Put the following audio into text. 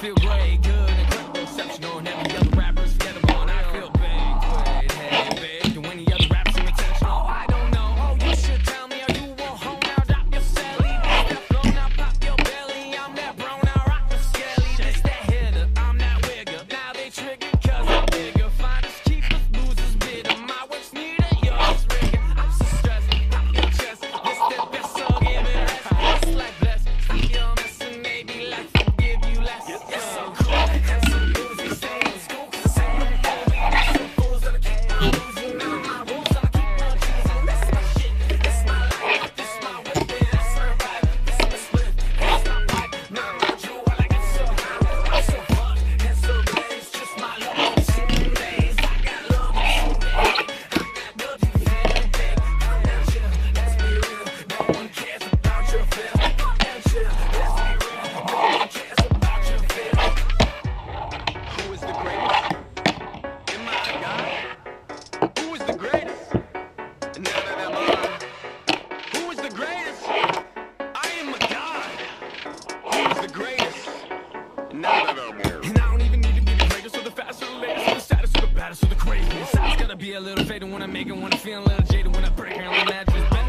feel great. none of them. And I don't even need to be the greatest or the fastest, or the latest or the saddest or the baddest or the craziest. It's gotta be a little faded when I make it, when I feel a little jaded, when I break it, when I just